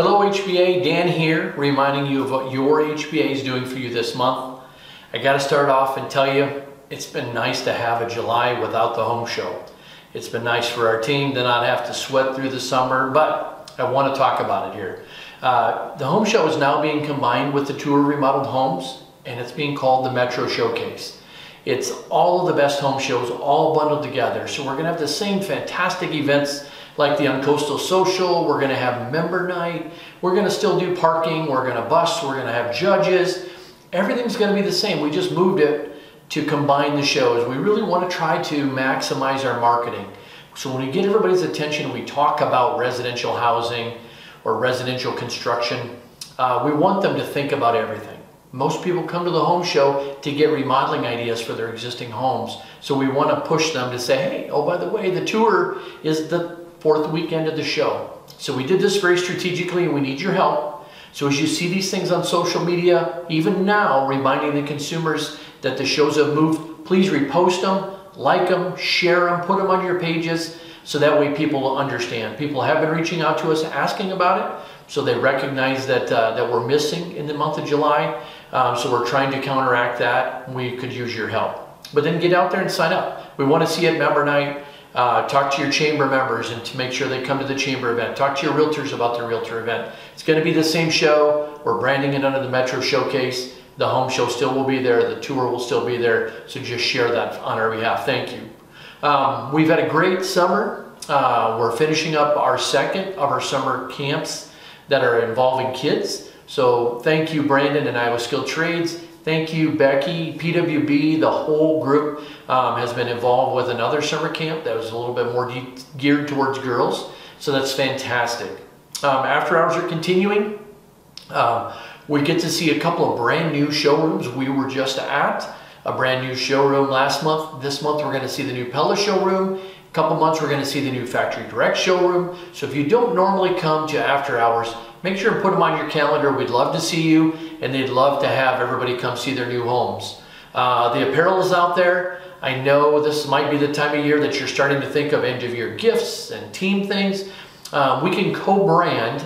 Hello HBA, Dan here, reminding you of what your HBA is doing for you this month. I got to start off and tell you, it's been nice to have a July without the home show. It's been nice for our team to not have to sweat through the summer, but I want to talk about it here. Uh, the home show is now being combined with the tour remodeled homes, and it's being called the Metro Showcase. It's all of the best home shows all bundled together. So we're going to have the same fantastic events like the Uncoastal Social. We're going to have member night. We're going to still do parking. We're going to bus. We're going to have judges. Everything's going to be the same. We just moved it to combine the shows. We really want to try to maximize our marketing. So when we get everybody's attention, we talk about residential housing or residential construction. Uh, we want them to think about everything. Most people come to the home show to get remodeling ideas for their existing homes. So we want to push them to say, hey, oh, by the way, the tour is the fourth weekend of the show. So we did this very strategically and we need your help. So as you see these things on social media, even now, reminding the consumers that the shows have moved, please repost them, like them, share them, put them on your pages so that way people will understand. People have been reaching out to us asking about it, so they recognize that, uh, that we're missing in the month of July. Um, so we're trying to counteract that. We could use your help. But then get out there and sign up. We want to see you at member night. Uh, talk to your chamber members and to make sure they come to the chamber event. Talk to your realtors about the realtor event. It's going to be the same show. We're branding it under the Metro Showcase. The home show still will be there. The tour will still be there. So just share that on our behalf. Thank you. Um, we've had a great summer. Uh, we're finishing up our second of our summer camps that are involving kids. So thank you, Brandon and Iowa Skilled Trades. Thank you, Becky. PWB, the whole group um, has been involved with another summer camp that was a little bit more geared towards girls. So that's fantastic. Um, after hours are continuing. Um, we get to see a couple of brand new showrooms we were just at. A brand new showroom last month. This month we're going to see the new Pella showroom. A couple months we're going to see the new Factory Direct showroom. So if you don't normally come to after hours, make sure and put them on your calendar. We'd love to see you and they'd love to have everybody come see their new homes. Uh, the apparel is out there. I know this might be the time of year that you're starting to think of end of year gifts and team things. Uh, we can co-brand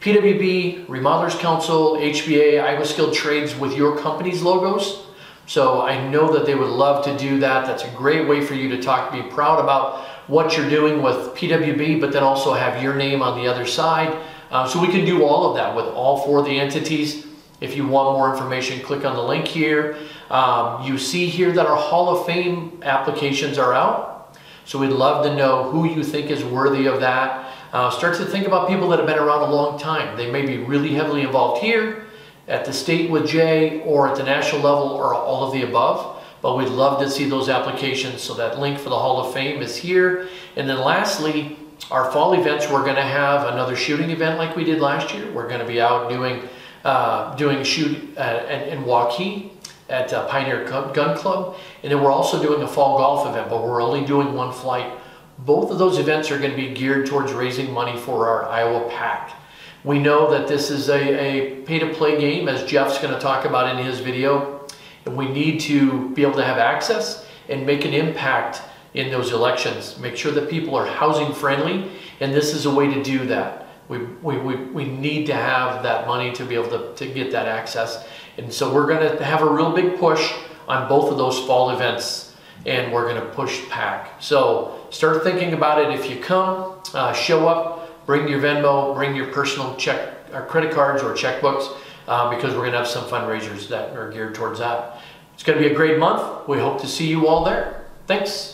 PWB, Remodelers Council, HBA, Iowa Skilled Trades with your company's logos. So I know that they would love to do that. That's a great way for you to talk, be proud about what you're doing with PWB, but then also have your name on the other side. Uh, so we can do all of that with all four of the entities. If you want more information, click on the link here. Um, you see here that our Hall of Fame applications are out. So we'd love to know who you think is worthy of that. Uh, start to think about people that have been around a long time. They may be really heavily involved here, at the state with Jay, or at the national level, or all of the above. But we'd love to see those applications. So that link for the Hall of Fame is here. And then lastly, our fall events, we're going to have another shooting event like we did last year. We're going to be out doing uh, doing shoot at, at, in Waukee at uh, Pioneer Gun Club, and then we're also doing a fall golf event, but we're only doing one flight. Both of those events are going to be geared towards raising money for our Iowa PAC. We know that this is a, a pay-to-play game, as Jeff's going to talk about in his video, and we need to be able to have access and make an impact in those elections. Make sure that people are housing friendly, and this is a way to do that. We, we, we, we need to have that money to be able to, to get that access. And so we're going to have a real big push on both of those fall events, and we're going to push PAC. So start thinking about it. If you come, uh, show up, bring your Venmo, bring your personal check or uh, credit cards or checkbooks, uh, because we're going to have some fundraisers that are geared towards that. It's going to be a great month. We hope to see you all there. Thanks.